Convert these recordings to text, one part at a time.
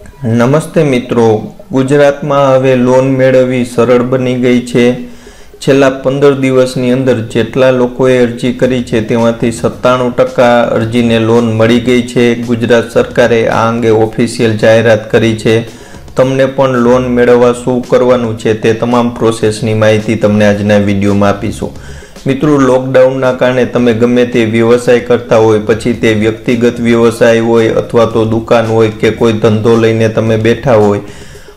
નમસ્તે મિત્રો. ગુજરાતમાં હવે લોન મેળવવી સરળ બની ગઈ છે. છેલ્લા પંદર દિવસની અંદર જેટલા લોકોએ અરજી કરી છે તેમાંથી સત્તાણું ટકા અરજીને લોન મળી ગઈ છે. ગુજરાત સરકારે આ અંગે ઓફિશિયલ જાહેરાત કરી છે. તમને પણ લોન મેળવવા શું કરવાનું છે તે તમામ પ્રોસેસની માહિતી તમને આજના વિડીયોમાં આપીશું. મિત્રો લોકડાઉનના કારણે તમે ગમે તે વ્યવસાય કરતા હોય, પછી તે વ્યક્તિગત વ્યવસાય હોય અથવા તો દુકાન હોય કે કોઈ ધંધો લઈને તમે બેઠા હોય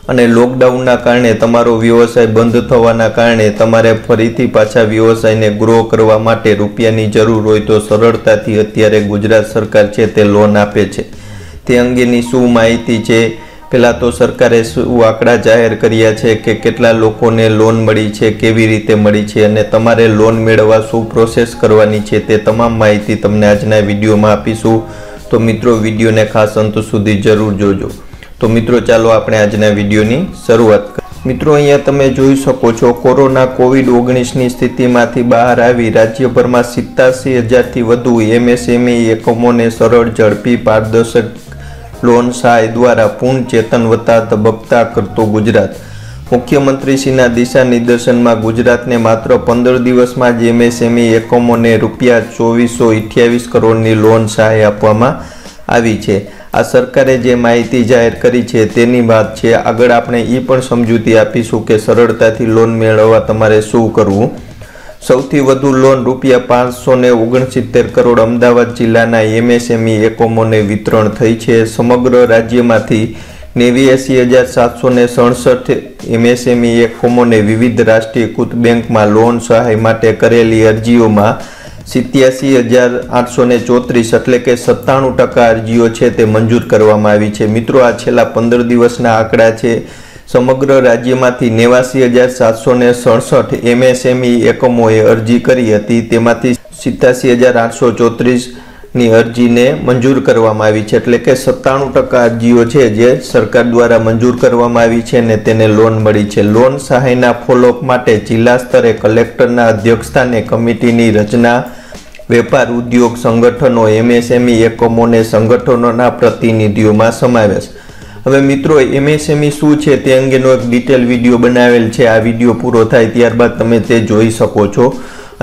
અને લોકડાઉનના કારણે તમારો વ્યવસાય બંધ થવાના કારણે તમારે ફરીથી પાછા વ્યવસાયને ગ્રો કરવા માટે રૂપિયાની જરૂર હોય તો સરળતાથી અત્યારે ગુજરાત સરકાર છે તે લોન આપે છે. તે અંગેની શું માહિતી છે? પહેલાં તો સરકારે શું આંકડા જાહેર કર્યા છે કે કેટલા લોકોને લોન મળી છે, કેવી રીતે મળી છે અને તમારે લોન મેળવવા શું પ્રોસેસ કરવાની છે તે તમામ માહિતી તમને આજના વિડીયોમાં આપીશું. તો મિત્રો, વિડીયોને ખાસ અંત સુધી જરૂર જોજો. તો મિત્રો, ચાલો આપણે આજના વિડીયોની શરૂઆત કરીએ. મિત્રો, અહીંયા તમે જોઈ શકો છો, કોરોના કોવિડ ઓગણીસની સ્થિતિમાંથી બહાર આવી રાજ્યભરમાં સિત્તાસી હજારથી વધુ એમએસએમઈ એકમોને સરળ ઝડપી પારદર્શક લોન સહાય દ્વારા પૂર્ણ ચેતનવતા તબકતા કરતો ગુજરાત. મુખ્યમંત્રીશ્રીના દિશા નિર્દેશનમાં ગુજરાતને માત્ર પંદર દિવસમાં જ એમએસએમઈ એકમોને રૂપિયા ચોવીસો અઠ્યાવીસ કરોડની લોન સહાય આપવામાં આવી છે. આ સરકારે જે માહિતી જાહેર કરી છે તેની વાત છે. આગળ આપણે એ પણ સમજૂતી આપીશું કે સરળતાથી લોન મેળવવા તમારે શું કરવું? સૌથી વધુ લોન રૂપિયા પાંચસો ને ઓગણસિત્તેર કરોડ અમદાવાદ જિલ્લાના એમએસએમઈ એકમોને વિતરણ થઈ છે. સમગ્ર રાજ્યમાંથી નેવ્યાસી હજાર સાતસો ને સડસઠ એમએસએમઈ એકમોને વિવિધ રાષ્ટ્રીયકૃત બેંકમાં લોન સહાય માટે કરેલી અરજીઓમાં સિત્યાસી હજાર આઠસો ને ચોત્રીસ એટલે કે સત્તાણું ટકા અરજીઓ છે તે મંજૂર કરવામાં આવી છે. મિત્રો, આ છેલ્લા પંદર દિવસના આંકડા છે. સમગ્ર રાજ્યમાંથી નેવાસી હજાર સાતસો ને સડસઠ એમએસએમઈ એકમોએ અરજી કરી હતી. તેમાંથી સિત્યાસી હજાર આઠસો ચોત્રીસની અરજીને મંજૂર કરવામાં આવી છે. એટલે કે સત્તાણું ટકા અરજીઓ છે જે સરકાર દ્વારા મંજૂર કરવામાં આવી છે અને તેને લોન મળી છે. લોન સહાયના ફોલોઅપ માટે જિલ્લા સ્તરે કલેક્ટરના અધ્યક્ષસ્થાને કમિટીની રચના, વેપાર ઉદ્યોગ સંગઠનો એમએસએમઈ એકમોને સંગઠનોના પ્રતિનિધિઓમાં સમાવેશ હવે મિત્રો એમએસએમઈ શું છે તે અંગેનો એક ડિટેલ વીડિયો બનાવેલ છે. આ વીડિયો પૂરો થાય ત્યારબાદ તમે તે જોઈ શકો છો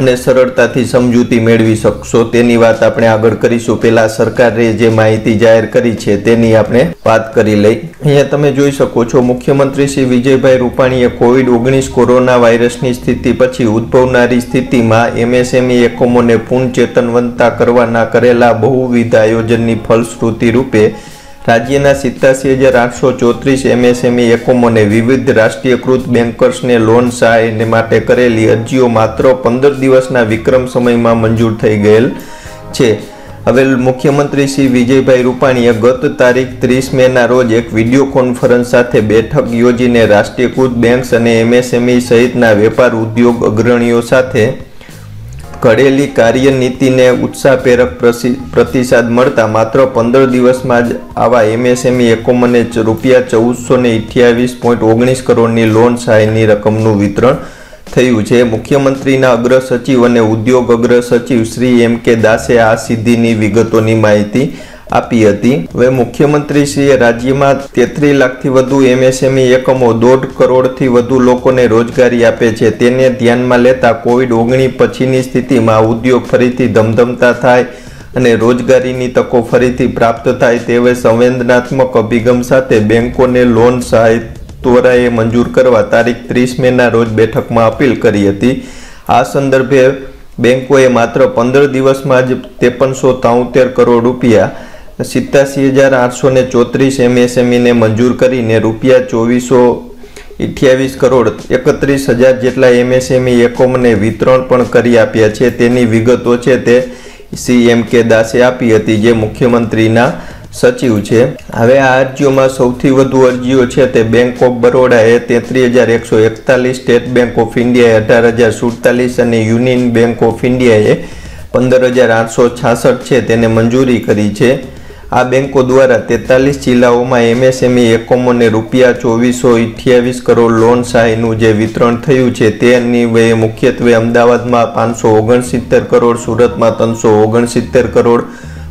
અને સરળતાથી સમજૂતી મેળવી શકશો. તેની વાત આપણે આગળ કરીશું. પહેલા સરકારે જે માહિતી જાહેર કરી છે તેની આપણે વાત કરી લઈ. અહીંયા તમે જોઈ શકો છો, મુખ્યમંત્રી શ્રી વિજયભાઈ રૂપાણીએ કોવિડ ઓગણીસ કોરોના વાયરસની સ્થિતિ પછી ઉદ્ભવનારી સ્થિતિમાં એમએસએમઈ એકમોને ચેતનવંતા કરવાના કરેલા બહુવિધ આયોજનની ફલશ્રુતિ રૂપે રાજ્યના સિત્તાસી હજાર આઠસો ચોત્રીસ એમએસએમઈ એકમોને વિવિધ રાષ્ટ્રીયકૃત બેન્કર્સને લોન સહાયને માટે કરેલી અરજીઓ માત્ર પંદર દિવસના વિક્રમ સમયમાં મંજૂર થઈ ગયેલ છે. હવે મુખ્યમંત્રી શ્રી વિજયભાઈ રૂપાણીએ ગત તારીખ ત્રીસ મેના રોજ એક વીડિયો કોન્ફરન્સ સાથે બેઠક યોજીને રાષ્ટ્રીયકૃત બેંક્સ અને એમએસએમઈ સહિતના વેપાર ઉદ્યોગ અગ્રણીઓ સાથે ઘડેલી કાર્યનીતિને ઉત્સાહપ્રેરક પ્રતિસાદ મળતા માત્ર પંદર દિવસમાં જ આવા એમએસએમઈ એકમોને રૂપિયા ચૌદસો ને અઠ્યાવીસ પોઈન્ટ ઓગણીસ કરોડની લોન સહાયની રકમનું વિતરણ થયું છે. મુખ્યમંત્રીના અગ્ર સચિવ અને ઉદ્યોગ અગ્ર સચિવ શ્રી એમ કે દાસે આ સિદ્ધિની વિગતોની માહિતી આપી હતી. હવે મુખ્યમંત્રીશ્રીએ રાજ્યમાં તેત્રી લાખથી વધુ એમએસએમઈ એકમો દોઢ કરોડથી વધુ લોકોને રોજગારી આપે છે. તેને ધ્યાનમાં લેતા કોવિડ ઓગણીસ પછીની સ્થિતિમાં ઉદ્યોગ ફરીથી ધમધમતા થાય અને રોજગારીની તકો ફરીથી પ્રાપ્ત થાય તેવે સંવેદનાત્મક અભિગમ સાથે બેંકોને લોન સહાય ત્વરાએ મંજૂર કરવા તારીખ ત્રીસ મેના રોજ બેઠકમાં અપીલ કરી હતી. આ સંદર્ભે બેંકોએ માત્ર પંદર દિવસમાં જ ત્રેપનસો તાઉતેર કરોડ રૂપિયા સિત્તાસી હજાર આઠસો ને ચોત્રીસ એમએસએમઈને મંજૂર કરીને રૂપિયા ચોવીસો અઠ્યાવીસ કરોડ એકત્રીસ હજાર જેટલા એમએસએમઈ એકમોને વિતરણ પણ કરી આપ્યા છે. તેની વિગતો છે તે સી એમ કે દાસે આપી હતી, જે મુખ્યમંત્રીના સચિવ છે. હવે આ અરજીઓમાં સૌથી વધુ અરજીઓ છે તે બેંક ઓફ બરોડાએ તેત્રીસ હજાર એકસો એકતાલીસ સ્ટેટ બેંક ઓફ ઇન્ડિયાએ અઢાર હજાર સુડતાલીસ અને યુનિયન બેંક ઓફ ઇન્ડિયાએ પંદર હજાર આઠસો છાસઠ છે. તેને મંજૂરી કરી છે. આ બેંકો દ્વારા તેતાલીસ જિલ્લાઓમાં એમએસએમઈ એકમોને રૂપિયા ચોવીસો અઠ્યાવીસ કરોડ લોન સહાયનું જે વિતરણ થયું છે, તેની વે મુખ્યત્વે અમદાવાદમાં પાંચસો ઓગણસિત્તેર કરોડ, સુરતમાં ત્રણસો ઓગણસિત્તેર કરોડ,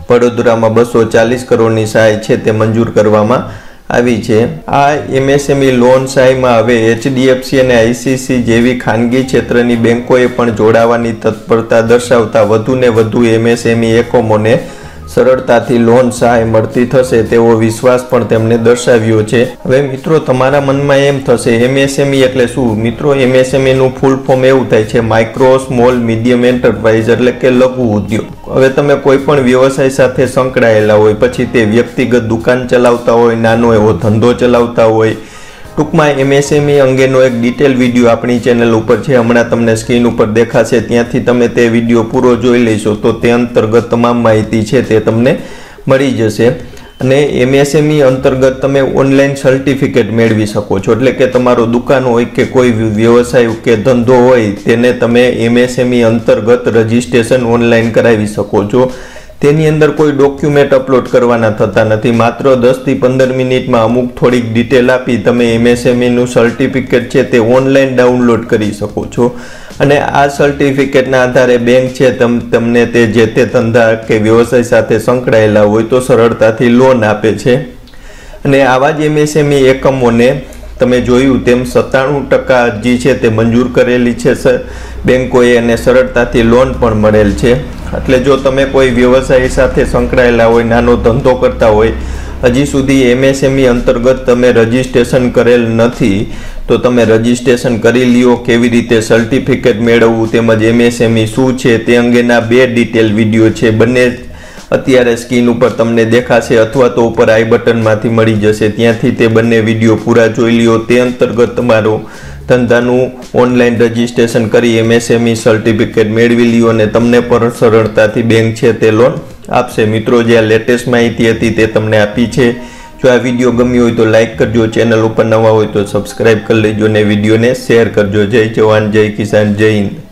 વડોદરામાં બસો ચાલીસ કરોડની સહાય છે તે મંજૂર કરવામાં આવી છે. આ એમએસએમઈ લોન સહાયમાં હવે એચડીએફસી અને આઈસીસી જેવી ખાનગી ક્ષેત્રની બેંકોએ પણ જોડાવાની તત્પરતા દર્શાવતા વધુને વધુ એમએસએમઈ એકમોને સરળતાથી લોન સહાય મળતી થશે તેવો વિશ્વાસ પણ તેમણે દર્શાવ્યો છે. હવે મિત્રો, તમારા મનમાં એમ થશે એમએસએમઈ એટલે શું? મિત્રો એમએસએમઈનું ફૂલ ફોર્મ એવું થાય છે માઇક્રો સ્મોલ મીડિયમ એન્ટરપ્રાઇઝ એટલે કે લઘુ ઉદ્યોગ. હવે તમે કોઈ પણ વ્યવસાય સાથે સંકળાયેલા હોય, પછી તે વ્યક્તિગત દુકાન ચલાવતા હોય, નાનો એવો ધંધો ચલાવતા હોય ટૂંકમાં એમએસએમઈ અંગેનો એક ડિટેલ વીડિયો આપણી ચેનલ ઉપર છે. હમણાં તમને સ્ક્રીન ઉપર દેખાશે. ત્યાંથી તમે તે વીડિયો પૂરો જોઈ લેશો તો તે અંતર્ગત તમામ માહિતી છે તે તમને મળી જશે. અને એમએસએમઈ અંતર્ગત તમે ઓનલાઈન સર્ટિફિકેટ મેળવી શકો છો. એટલે કે તમારો દુકાન હોય કે કોઈ વ્યવસાય કે ધંધો હોય, તેને તમે એમએસએમઈ અંતર્ગત રજિસ્ટ્રેશન ઓનલાઈન કરાવી શકો છો. તેની અંદર કોઈ ડોક્યુમેન્ટ અપલોડ કરવાના થતા નથી. માત્ર દસથી પંદર મિનિટમાં અમુક થોડીક ડિટેલ આપી તમે એમએસએમઈનું સર્ટિફિકેટ છે તે ઓનલાઈન ડાઉનલોડ કરી શકો છો. અને આ સર્ટિફિકેટના આધારે બેંક છે તમ, તમને તે જે તે ધંધા કે વ્યવસાય સાથે સંકળાયેલા હોય તો સરળતાથી લોન આપે છે. અને આવા જ એમએસએમઈ એકમોને તમે જોયું તેમ સત્તાણું ટકા અરજી છે તે મંજૂર કરેલી છે. બેંકોએ અને સરળતાથી લોન પણ મળેલ છે. એટલે જો તમે કોઈ વ્યવસાય સાથે સંકળાયેલા હોય, નાનો ધંધો કરતા હોય, હજી સુધી એમએસએમઈ અંતર્ગત તમે રજીસ્ટ્રેશન કરેલ નથી, તો તમે રજીસ્ટ્રેશન કરી લ્યો, કેવી રીતે સર્ટિફિકેટ મેળવવું તેમજ એમએસએમઈ શું છે તે અંગેના બે ડિટેલ વીડિયો છે. બંને અત્યારે સ્ક્રીન ઉપર તમને દેખાશે અથવા તો ઉપર આઈ બટનમાંથી મળી જશે. ત્યાંથી તે બંને વીડિયો પૂરા જોઈ લ્યો. તે અંતર્ગત તમારો ધંધાનું ઓનલાઈન રજિસ્ટ્રેશન કરી એમએસએમઈ સર્ટિફિકેટ મેળવી લ્યો અને તમને પણ સરળતાથી બેંક છે તે લોન આપશે. મિત્રો, જે આ લેટેસ્ટ માહિતી હતી તે તમને આપી છે. જો આ વીડિયો ગમ્યો હોય તો લાઇક કરજો ચેનલ ઉપર નવા હોય તો સબસ્ક્રાઇબ કરી લેજો અને વિડીયોને શેર કરજો. જય જવાન, જય કિસાન, જય હિન્દ.